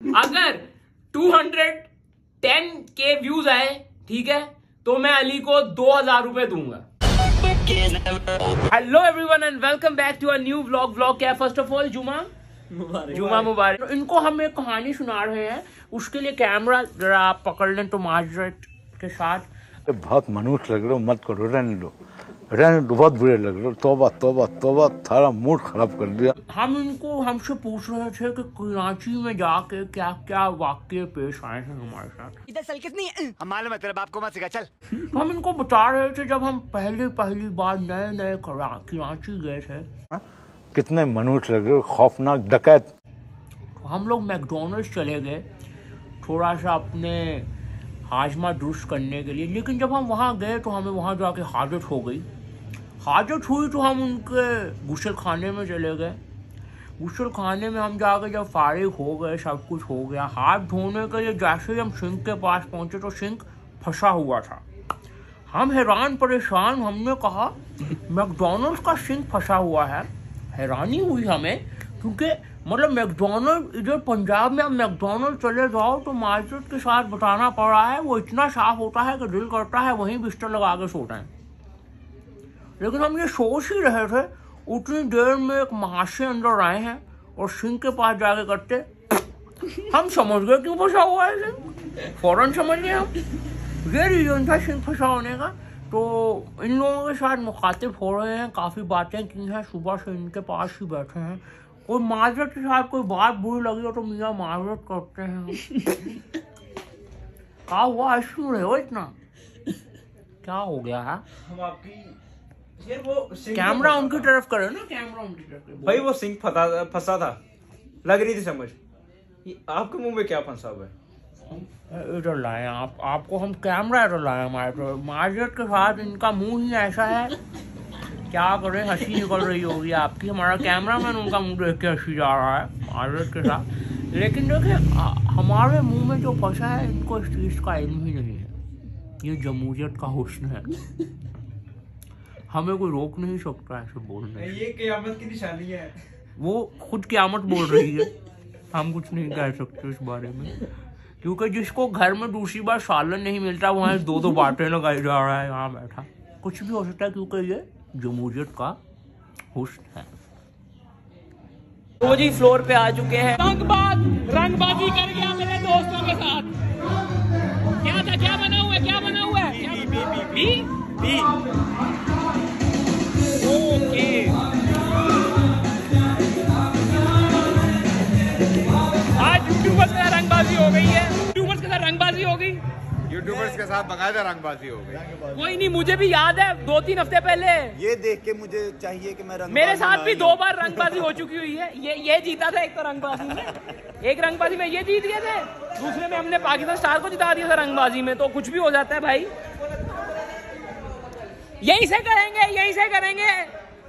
अगर 210 के व्यूज़ आए ठीक है तो मैं अली को दो हज़ार रुपए दूँगा। Hello everyone and welcome back to a new vlog vlog क्या फ़र्स्ट ऑफ़ ऑल जुमा जुमा मुबारक। इनको हम एक कहानी सुना रहे हैं। उसके लिए कैमरा जरा आप पकड़ लें तो माजरत के साथ। बहुत मनुष्य लग रहे हो मत करो रहने दो। रहने बहुत बुरे लग रहे तोबा तोबा तोबा थारा मूड खराब कर दिया। हम इनको हमसे पूछ रहे थे कि कराची में जाके क्या क्या वाक्य पेश आए हैं हमारे साथ। इधर सल कितनी है हम मालूम है तेरे बाप को मत सिखा चल। हम इनको बता रहे थे जब हम पहली पहली बार नए नए कराची गए थे। हाँ? कितने मनुष्य लग रहे खौफनाक डकैत। हम लोग मैकडोनल्ड्स चले गए थोड़ा सा अपने हाजमा दुरुस्त करने के लिए। लेकिन जब हम वहाँ गए तो हमें वहाँ जाके हाजत हो गई। हाजत हुई तो हम उनके गुसल खाने में चले गए। गुसल खाने में हम जाके जब फारिग हो गए, सब कुछ हो गया। हाथ धोने के लिए जैसे ही हम सिंक के पास पहुँचे तो सिंक फंसा हुआ था। हम हैरान परेशान, हमने कहा, मैकडोनल्ड्स का सिंक फंसा हुआ है। हैरानी हुई हमें, क्योंकि मतलब मैकडोनल्ड इधर पंजाब में अब मैकडोनल्ड चले जाओ तो मार्केट के साथ बताना पड़ रहा है, वो इतना साफ़ होता है कि दिल करता है, वहीं बिस्तर लगा के सोते हैं। लेकिन हम ये सोच ही रहे थे, उतनी देर में एक महाशय अंदर आए हैं और सिंह के पास जाके करते हम समझ गए क्यों फंसा हुआ है फ़ौरन समझ गए हम। ये रीजन था सिंह फंसा होने का। तो इन लोगों के साथ मुखातिब हो रहे हैं, काफ़ी बातें की हैं, सुबह से इनके पास ही बैठे हैं। कोई माजरत के साथ कोई बात बुरी लगी हो तो मियाँ माजरत करते हैं। क्या हुआ? क्यों रहे हो इतना? क्या हो गया? है हम आपकी कैमरा उनकी तरफ़ करो ना कैमरा उनकी तरफ़। भाई वो सिंक फंसा फंसा था। लग रही थी समझ। आपके मुँह में क्या फंसा हुआ है? इधर लाए आप आपको हम कैमरा इधर लाए हमारे पर माजरत के साथ इनका मुँह ही ऐसा है। क्या करें हँसी निकल रही होगी आपकी। हमारा कैमरा मैन उनका मुँह देख के हँसी जा रहा है माजरत के साथ। लेकिन देखिए हमारे मुँह में जो फंसा है इनको इस चीज़ का इल्म ही नहीं है। ये जमहूरियत का हुस्न है। हमें कोई रोक नहीं सकता ऐसे बोलने। ये कियामत की निशानी है। वो खुद क्यामत बोल रही है। हम कुछ नहीं कह सकते इस बारे में। क्योंकि जिसको घर में दूसरी बार सालन नहीं मिलता वहाँ दो दो बातें लगाई जा रहा है यहाँ बैठा। कुछ भी हो सकता है क्योंकि ये जमहूरियत का हुस्न है। तो जी फ्लोर पे आ चुके हैं। रंगबाज रंगबाजी कर गया मेरे दोस्तों के साथ। क्या था क्या बना हुआ है क्या बना हुआ है? B B B okay YouTubers के साथ रंगबाजी हो गई है। यूट्यूबर्स के साथ रंगबाजी हो गई। यूट्यूबर्स के साथ बकायदा रंगबाजी हो गई। कोई नहीं मुझे भी याद है दो तीन हफ़्ते पहले। ये देख के मुझे चाहिए कि मैं मेरे साथ भी दो बार रंगबाजी हो चुकी हुई है। ये ये जीता था एक तो रंगबाजी में। एक रंगबाजी में ये जीत गए थे। दूसरे में हमने पाकिस्तान स्टार को जिता दिया था रंगबाजी में तो कुछ भी हो जाता है भाई। यही से करेंगे यही से करेंगे।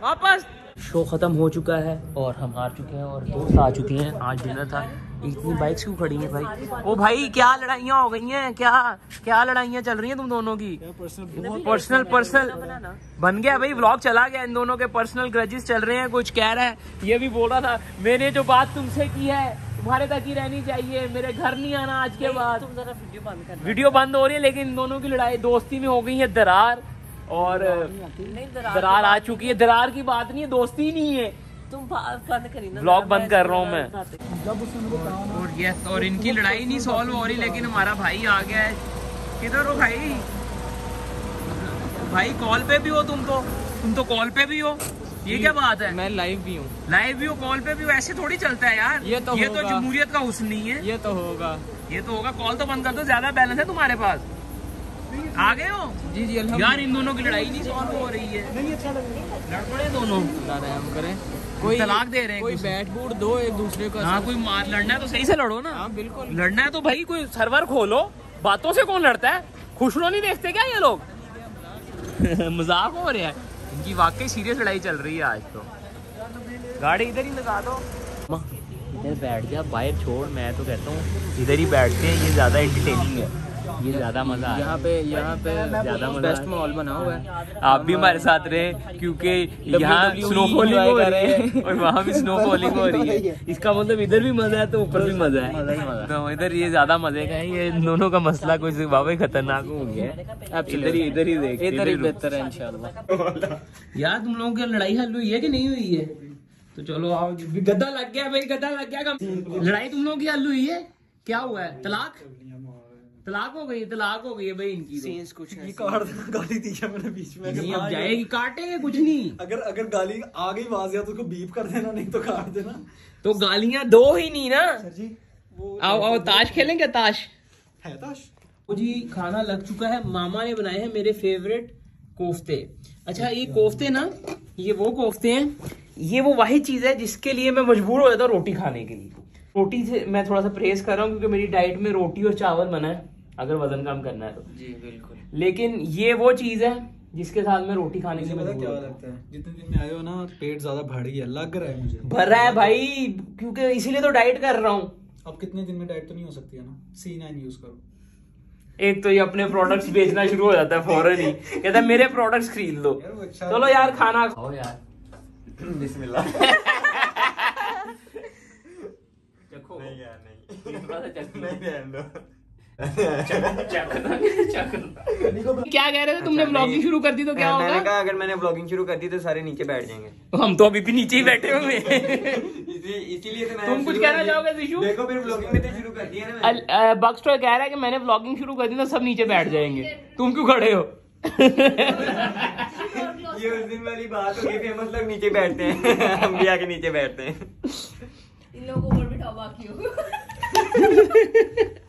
वापस। शो खत्म हो चुका है और हम हार चुके हैं और दोस्त आ चुके हैं। आज डिनर था इतनी बाइक्स क्यों खड़ी हैं भाई? ओ भाई क्या लड़ाइयाँ हो गई हैं? क्या क्या लड़ाइयाँ चल रही हैं तुम दोनों की? पर्सनल पर्सनल बन गया भाई व्लॉग चला गया इन दोनों के पर्सनल ग्रजेस चल रहे हैं कुछ कह रहा है। ये भी बोल रहा था मैंने जो बात तुमसे की है तुम्हारे तक ही रहनी चाहिए मेरे घर नहीं आना आज के बाद। वीडियो बंद कर वीडियो बंद हो रही है लेकिन इन दोनों की लड़ाई दोस्ती में हो गई है दरार। और दरार आ चुकी है। दरार की बात नहीं है दोस्ती नहीं है। तुम बंद करी ना ब्लॉग बंद कर रहा हूँ मैं। और यस और इनकी लड़ाई नहीं सॉल्व हो रही लेकिन हमारा भाई आ गया है। किधर हो भाई? भाई कॉल पे भी हो तुम तो। तुम तो कॉल पे भी हो। ये क्या बात है? मैं लाइव भी हूँ। लाइव भी हो कॉल पे भी हो ऐसे थोड़ी चलता है यार। ये तो ये तो। जमहूरियत का हुस्न नहीं है। ये तो होगा। ये तो होगा। कॉल तो बंद कर दो ज़्यादा बैलेंस है तुम्हारे पास। आ गए हो? जी जी यार इन दोनों की लड़ाई नहीं सॉल्व हो रही है। लड़ पड़े दोनों। अल्लाह हम करें। कोई तलाक दे रहे हैं कोई बैट बूट दो एक दूसरे को हाँ कोई मार लड़ना है तो सही से लड़ो ना। हाँ बिल्कुल। लड़ना है तो भाई कोई सर्वर खोलो। बातों से कौन लड़ता है? खुशरो नहीं देखते क्या ये लोग? मज़ाक हो रहा है। इनकी वाकई सीरियस लड़ाई चल रही है आज तो। गाड़ी इधर ही लगा दो। इधर बैठ जा बाहर छोड़ मैं तो कहता हूँ इधर ही बैठते हैं ये ज़्यादा एंटरटेनिंग है। ये ज़्यादा मज़ा आया यहाँ पे यहाँ पे ज़्यादा मज़ा बेस्ट। माहौल बना हुआ है। आप भी हमारे साथ रहे क्योंकि यहाँ WWE स्नोफॉलिंग हो रही है। और वहाँ भी स्नोफॉलिंग हो रही है। इसका मतलब इधर भी मज़ा है तो ऊपर भी मज़ा है। तो इधर ये ज़्यादा मज़े का है ये दोनों का मसला कुछ बाबा खतरनाक हो गया है। इधर ही इधर ही देख इधर ही बेहतर है इंशाल्लाह। यार तुम लोगों की लड़ाई हल हुई है कि नहीं हुई है? तो चलो आओ गद्दा लग गया भाई गद्दा लग गया। लड़ाई तुम लोगों की हल हुई है? क्या हुआ है? तलाक? तलाक हो गई तलाक हो गई है भाई इनकी तो। सीन्स कुछ है। काट गाली दी है मैंने बीच में। नहीं अब जाएगी काटेंगे कुछ नहीं। अगर अगर गाली आ गई आवाज़ या तो उसको बीप कर देना नहीं तो काट देना। तो गालियाँ दो ही नहीं ना। सर जी वो आओ आओ ताश खेलेंगे ताश? है ताश? तो जी खाना लग चुका है। मामा ने बनाए हैं मेरे फेवरेट कोफ्ते। अच्छा ये कोफ्ते ना ये वो कोफ्ते हैं। ये वो वही चीज़ है जिसके लिए मैं मजबूर हो जाता हूँ रोटी खाने के लिए। रोटी से मैं थोड़ा सा प्रेस कर रहा हूँ क्योंकि मेरी डाइट में रोटी और चावल बना है। अगर वज़न कम करना है तो। जी बिल्कुल। लेकिन ये वो चीज़ है जिसके साथ में रोटी खाने के लिए पता क्या लगता है? जितने दिन में आए हो ना पेट ज़्यादा भारी है लग रहा है मुझे। भर रहा है भाई क्योंकि इसीलिए तो डाइट कर रहा हूँ। अब कितने दिन में डाइट तो नहीं हो सकती है ना? सी नाइन यूज़ करो। एक तो ये अपने प्रोडक्ट्स बेचना शुरू हो जाता है फ़ौरन ही। कहता है मेरे प्रोडक्ट्स खरीद लो। यार अच्छा चलो यार खाना खाओ यार। बिस्मिल्लाह। चखो नहीं यार नहीं। थोड़ा सा चख। नहीं रहने चख दो। क्या कह रहे थे? तुमने ब्लॉगिंग शुरू कर दी तो क्या मैंने होगा? कहा अगर मैंने ब्लॉगिंग शुरू कर दी तो सारे नीचे बैठ जाएँगे। हम तो अभी भी नीचे ही बैठे हुए इसीलिए तो तुम कुछ कहना चाहोगे दिशु देखो फिर ब्लॉगिंग में तो शुरू कर दिया ना मैंने। बक्स कह रहा है कि मैंने ब्लॉगिंग शुरू कर दी तो सब नीचे बैठ जाएँगे। तुम क्यों खड़े हो? ये उस दिन वाली बात होगी फ़ेमस लोग नीचे बैठते हैं। हम भी आके नीचे बैठते हैं। इन लोगों को ऊपर बिठाओ बाकी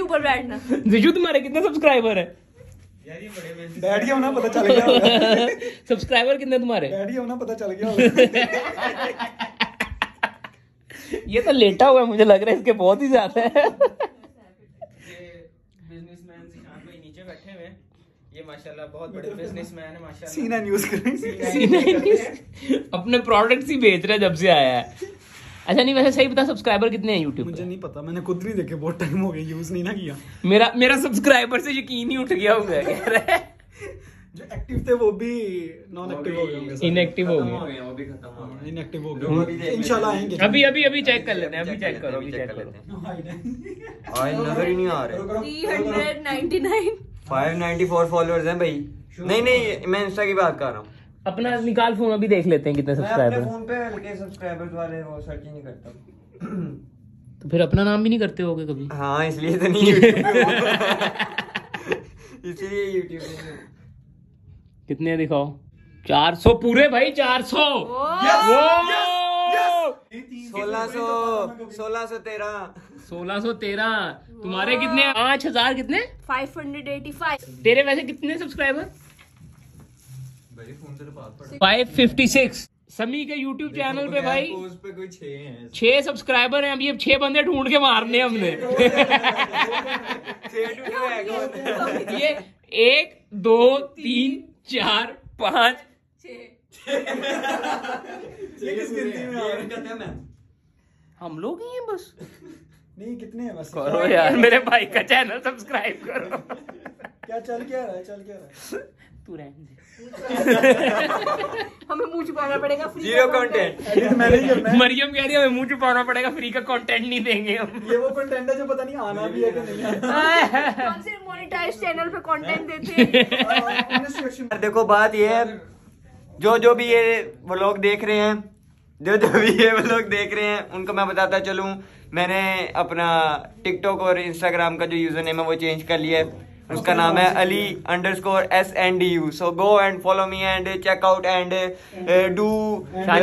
ऊपर बैठना। दिशु तुम्हारे कितने सब्सक्राइबर है? बैठ गया होना पता चल गया सब्सक्राइबर कितने तुम्हारे? बैठ गया होना पता चल गया ये तो लेटा हुआ है मुझे लग रहा है इसके बहुत ही ज़्यादा है। बिजनेसमैन सिखान भाई नीचे बैठे हुए ये माशाल्लाह बहुत बड़े बिजनेसमैन है माशाल्लाह। सी नाइन यूज़ करें अपने प्रोडक्ट्स ही बेच रहे हैं जब से आया है। अच्छा नहीं वैसे सही बता सब्सक्राइबर कितने हैं यूट्यूब मुझे पे? नहीं पता मैंने खुद नहीं देखे बहुत टाइम हो गया यूज़ नहीं ना किया। मेरा मेरा सब्सक्राइबर से यकीन ही उठ गया हुआ है कह रहा है। जो एक्टिव थे वो भी नॉन एक्टिव हो गए होंगे इनएक्टिव हो हो गए वो भी खत्म हो गए। इनएक्टिव हो गए। इंशाल्लाह आएँगे। अभी अभी अभी चेक कर लेते हैं अभी चेक करो अभी चेक करो लेते हैं। आज नज़र ही नहीं आ रहे। Three hundred ninety nine 594 followers हैं भाई। नहीं नहीं मैं इंस्टा की बात कर रहा हूँ। अपना निकाल फ़ोन अभी देख लेते हैं कितने मैं सब्सक्राइबर फ़ोन पे हल्के सब्सक्राइबर्स वाले वो सर्च ही नहीं करता। तो फिर अपना नाम भी नहीं करते होगे कभी? हाँ इसलिए तो नहीं। इसलिए यूट्यूब कितने दिखाओ? 400 पूरे भाई 400 सोलह सौ सोलह सौ तेरह। सोलह सौ तेरह। तुम्हारे कितने? पाँच हज़ार कितने? फाइव हंड्रेड एटी फाइव तेरे वैसे कितने subscriber five fifty six Sami के यूट्यूब चैनल पे भाई पे कोई छह हैं छह सब्सक्राइबर हैं अभी अब छह बंदे ढूंढ के मारने हैं हमने? ये एक दो तीन चार पाँच। ये किस गिनती में आ ये रहे? खत्म हम लोग ही हैं बस। नहीं कितने हैं बस? करो यार मेरे भाई का चैनल सब्सक्राइब करो। क्या चल क्या रहा है चल क्या रहा है? तू रहने दे। हमें मुँह छुपाना पड़ेगा free ज़ीरो कंटेंट मैंने करना है मरियम कह रही है हमें मुँह छुपाना पड़ेगा फ्री का कंटेंट नहीं देंगे हम। ये वो कंटेंट है जो पता नहीं आना भी है कि नहीं कौन से मोनेटाइज चैनल पे कंटेंट देते हैं? देखो बात ये है जो जो भी ये वो लोग देख रहे हैं जो जो भी ये वो लोग देख रहे हैं उनको मैं बताता चलूँ। मैंने अपना टिकटॉक और इंस्टाग्राम का जो यूज़र नेम है वो चेंज कर लिया है। उसका नाम है Ali underscore S N D U so go and follow me and check out and do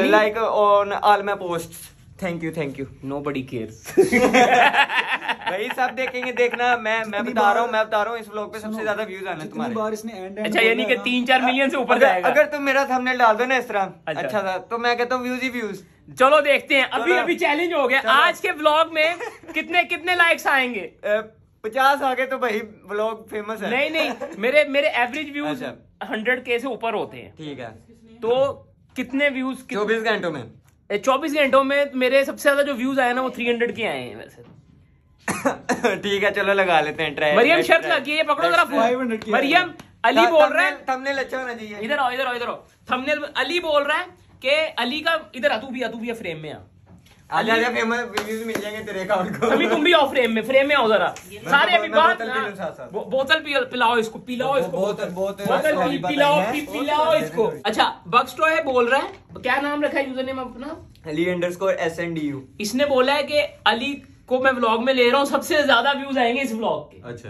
like on all my post thank you thank you nobody cares भाई सब देखेंगे देखना। मैं मैं बता रहा हूँ मैं बता रहा हूँ इस ब्लॉग पे सबसे ज़्यादा व्यूज़ आने तुम्हारे। बार इसने एंड अच्छा यानी कि तीन चार मिलियन से ऊपर अगर, जाएगा। अगर तुम मेरा थंबनेल डाल दो ना इस तरह अच्छा। अच्छा था तो मैं कहता हूँ व्यूज़ ही व्यूज़ चलो देखते हैं। अभी अभी चैलेंज हो गया। आज के ब्लॉग में कितने कितने लाइक्स आएँगे? पचास आगे तो भाई ब्लॉग फ़ेमस है। नहीं नहीं मेरे मेरे एवरेज व्यूज़। हंड्रेड के से ऊपर होते हैं। ठीक है। तो कितने व्यूज़ चौबीस घंटों में। चौबीस घंटों में मेरे सबसे ज़्यादा जो व्यूज़ आए ना वो थ्री हंड्रेड के आए हैं वैसे। ठीक है चलो लगा लेते हैं ट्राई मरियम शर्त लगी है पकड़ो जरा 500 मरियम अली बोल रहा है। थंबनेल अच्छा होना चाहिए। इधर आओ इधर आओ इधर आओ। थंबनेल अली बोल रहा है कि अली का इधर आ तू भी आ तू भी फ्रेम में आ आज आजा फ़ेमस व्यूज़ मिल जाएँगे तेरे अकाउंट को। अभी तुम भी आओ फ्रेम में फ्रेम में आओ जरा। सारे अभी बात बोतल पिलाओ इसको पिलाओ इसको। बोतल- बोतल- पिलाओ है। पिलाओ इसको। अच्छा बक्स टॉय बोल रहा है? क्या नाम रखा है यूज़र नेम अपना? Ali underscore S N D U इसने बोला है कि अली को मैं व्लॉग में ले रहा हूँ सबसे ज़्यादा व्यूज़ आएँगे इस व्लॉग के। अच्छा।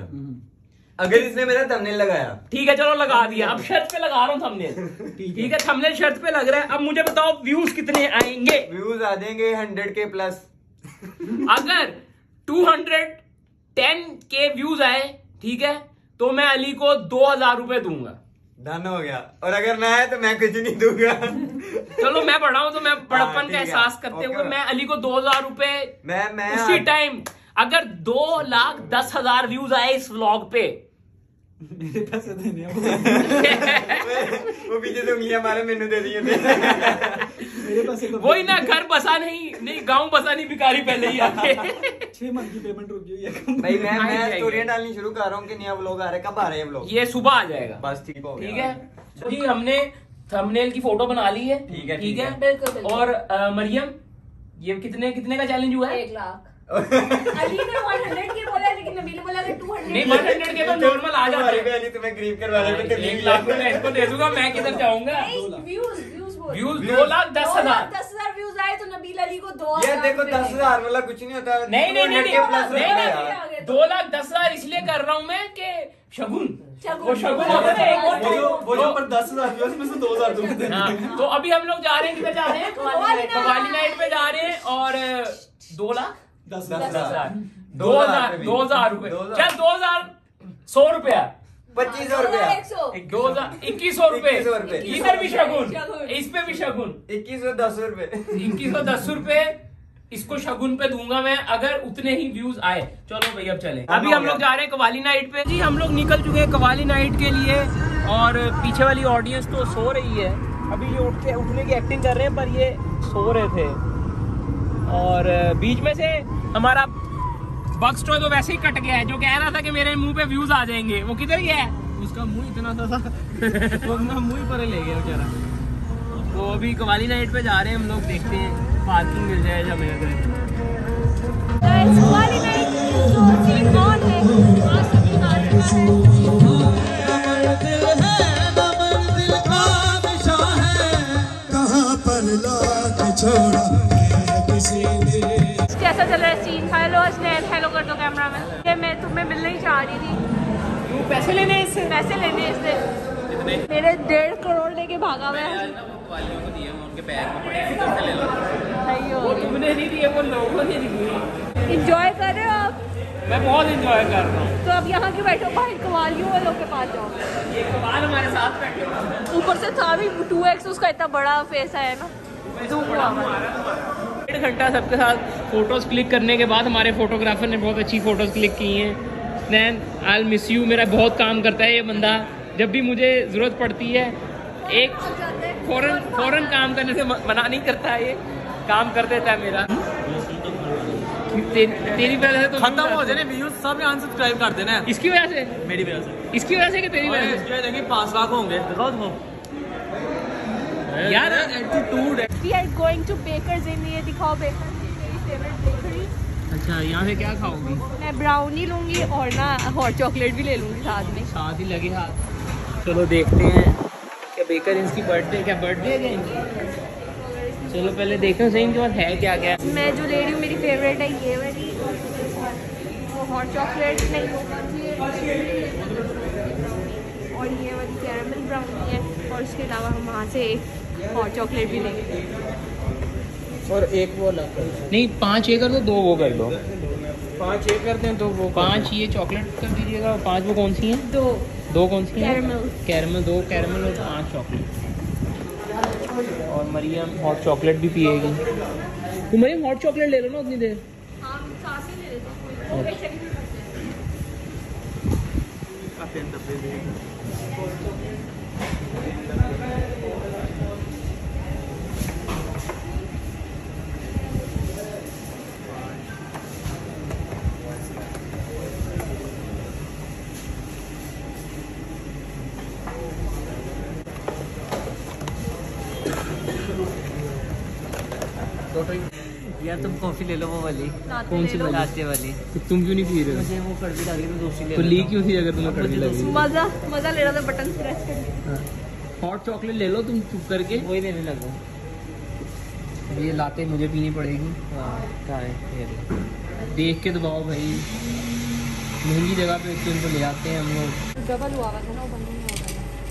अगर इसने मेरा थंबनेल लगाया। ठीक है चलो लगा दिया। अब शर्त पे लगा रहा हूँ थंबनेल ठीक है। थंबनेल शर्त पे लग रहा है। अब मुझे बताओ व्यूज़ कितने आएँगे? व्यूज़ आ जाएँगे हंड्रेड के प्लस अगर 210 के व्यूज़ आए ठीक है तो मैं अली को दो हज़ार रूपए दूँगा। धन हो गया। और अगर ना है तो मैं कुछ नहीं दूँगा। चलो मैं पढ़ा हूँ तो मैं हाँ, बड़प्पन का एहसास करते हुए मैं अली को दो हज़ार रूपए मैं मैं उसी टाइम अगर दो लाख दस हज़ार व्यूज़ आए इस व्लॉग पे मेरे पैसे देने वो। पीछे से उंगलियाँ मारे मैंने दे दिए थे। मेरे पैसे तो वही ना घर बसा नहीं नहीं गाँव बसा नहीं भिखारी पहले ही आके। छह मंथ की पेमेंट रुक गई है। भाई मैं मैं स्टोरियाँ डालनी शुरू कर रहा हूँ कि नया व्लॉग आ रहा है। कब आ रहे हैं व्लॉग ये सुबह आ जाएगा। बस ठीक हो ठीक है? जी हमने थंबनेल की फ़ोटो बना ली है। ठीक है, ठीक है। और मरियम ये कितने कितने का चैलेंज हुआ है? एक लाख। अली ने 100 के बोला है, लेकिन नबील बोला कि 200 नहीं के तो नॉर्मल आ जाते हैं। अली तुम्हें गरीब करवा रहे थे लाख रुपए इसको दे दूँगा मैं किधर जाऊँगा? व्यूज़ व्यूज़ दो लाख दस हज़ार। दस हज़ार व्यूज़ आए तो नबील अली को दो यार देखो दस हज़ार वाला कुछ नहीं होता नहीं नहीं नहीं 200 के प्लस नहीं, रहता नहीं, यार। नहीं, दो लाख दस हज़ार इसलिए कर रहा हूँ मैं कि शगुन। शगुन। वो शगुन होता है एक वो जो वो जो जो- पर दस हज़ार दिया उसमें से दो हज़ार दूँगा देने हाँ, तो अभी हम लोग जा रहे हैं किधर जा रहे हैं? कवाली नाइट। पे जा रहे हैं और दो लाख? दस हज़ार। दो हज़ार दो हज़ार रुपए। चल दो हज़ार सौ रुपया। पच्चीस सौ रुपया। दो हज़ार इक्कीस सौ रुपए इधर भी शगुन। शगुन। इस पे भी शगुन। इक्कीस सौ दस रुपए इक्कीस सौ दस रुपए इसको शगुन पे दूँगा मैं अगर उतने ही व्यूज़ आए। चलो भाई अब चले। अभी हम लोग जा रहे हैं कवाली नाइट पे। जी हम लोग निकल चुके हैं कवाली नाइट के लिए। और पीछे वाली ऑडियंस तो सो रही है। अभी ये उठ के उठने की एक्टिंग कर रहे हैं पर ये सो रहे थे। और बीच में से हमारा बक्स टॉय तो वैसे ही कट गया है जो कह रहा था कि मेरे मुँह पे व्यूज़ आ जाएँगे। वो किधर गया है? उसका मुँह इतना सा था। वो अपना मुँह ही पर ले गया बेचारा। तो अभी कवाली नाइट पे जा रहे हैं हम लोग देखते हैं पार्किंग मिल जाए जब मेरे गाइस कव्वाली नाइट जो कैसा चल रहा है सीन हेलो स्नेल हेलो कर दो कैमरा में। ये मैं तुम्हें मिलने ही चाह रही थी। तू पैसे लेने इससे? पैसे लेने इससे। मेरे डेढ़ करोड़ लेके भागा हुआ है। सही हो वो तुमने नहीं दिए वो लोगों ने दिए। इंजॉय कर रहे हो आप? मैं बहुत इंजॉय कर रहा हूँ। तो अब यहाँ क्यों बैठो बाहर कवालियों वालों के पास जाओ। ये कमाल हमारे साथ बैठे ऊपर से था भी टू एक्स उसका इतना बड़ा फेस है ना। डेढ़ घंटा सबके साथ फ़ोटोज़ क्लिक करने के बाद हमारे फोटोग्राफर ने बहुत अच्छी फ़ोटोज़ क्लिक की हैं। नैन आई मिस यू मेरा बहुत काम करता है ये बंदा। जब भी मुझे ज़रूरत पड़ती है एक फ़ौरन फ़ौरन काम करने से मना नहीं करता है ये। काम कर देता है मेरा। ते, तेरी वजह से तो खत्म हो जाने व्यूज़ सब यहाँ सब्सक्राइब कर देना। है इसकी वजह से? मेरी वजह से। इसकी वजह से कि तेरी वजह इसकी वजह से पाँच लाख होंगे। दिखाओ तुम से यार एटीट्यूड है। We are going to Baker's Inn ये दिखाओ Baker's Inn मेरी फेवरेट बेकरी अच्छा यहाँ से क्या खाओगी? मैं ब्राउनी लूँगी और ना हॉट चॉकलेट भी ले लूँगी साथ में। साथ ही लगे हाथ। चलो देखते हैं। क्या बेकर इनकी बर्थडे क्या बर्थडे है चलो पहले देखते हैं सही इनके पास है क्या क्या? मैं जो ले रही हूँ मेरी फेवरेट है ये वाली। हॉट चॉकलेट नहीं वो? और ये वाली कैरमल ब्राउनी है। और उसके अलावा हम वहाँ से हॉट चॉकलेट भी लेंगे और एक वो ला। नहीं पाँच ये कर दो दो वो कर दो। पाँच एक करते हैं तो वो पाँच ये चॉकलेट कर दीजिएगा और पाँच वो कौन सी हैं? दो। दो कौन सी हैं? कैरमल। दो कैरमल और पाँच चॉकलेट। और मरियम हॉट चॉकलेट भी पिएगी। तो मरियम हॉट चॉकलेट ले लो ना उतनी देर। ही यार तुम कॉफ़ी ले लो वो वाली? कौन सी लाते वाली? तो तुम क्यों नहीं पी रहे हो? मुझे वो कड़वी लग रही तो दूसरी ले तो ली क्यों थी अगर तुम्हें कड़वी लगी? मज़ा मज़ा ले रहा था बटन प्रेस करके। हॉट चॉकलेट ले लो तुम चुप करके। वही लेने लगो। अब ये लाते मुझे पीनी पड़ेगी। हाँ कहाँ है ये ले। देख के दबाओ भाई। महँगी जगह पे एक इनको ले आते हैं हम लोग। डबल हुआ था ना वो हो रहा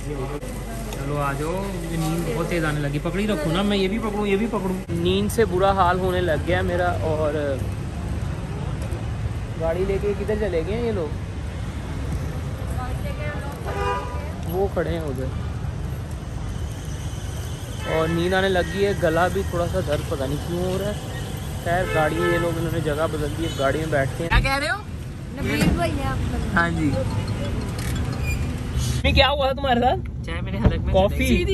चलो आ जाओ मुझे नींद बहुत तेज़ आने लगी। पकड़ी रखो ना मैं ये भी पकड़ूँ ये भी पकड़ूँ। नींद से बुरा हाल होने लग गया मेरा और गाड़ी लेके किधर चले गए ये लोग? वो खड़े हैं उधर। और नींद आने लगी है गला भी थोड़ा सा दर्द पता नहीं क्यों हो रहा है। खैर गाड़ी ये लोग इन्होंने जगह बदल दी है गाड़ी में बैठते हैं। क्या कह रहे हो? है आप हाँ क्या हुआ तुम्हारे साथ? चाय मेरे हलक में कॉफ़ी।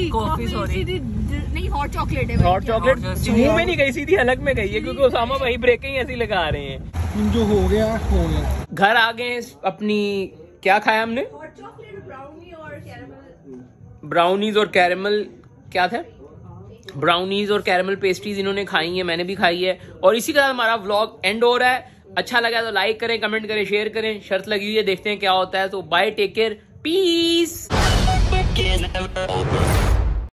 नहीं हॉट चॉकलेट है हॉट चॉकलेट मुँह में नहीं गई सीधी हलक में गई है क्योंकि उसामा भाई ब्रेक ही ऐसी लगा रहे हैं। जो हो गया हो गया। घर आ गए अपनी क्या खाया हमने? हॉट चॉकलेट ब्राउनी और कैरेमल ब्राउनीज और कैरेमल क्या था? ब्राउनीज और कैरेमल पेस्ट्रीज इन्होंने खाई है मैंने भी खाई है। और इसी के साथ हमारा व्लॉग एंड हो रहा है। अच्छा लगा तो लाइक करें कमेंट करें शेयर करें। शर्त लगी हुई है देखते हैं क्या होता है। तो बाय टेक केयर पीस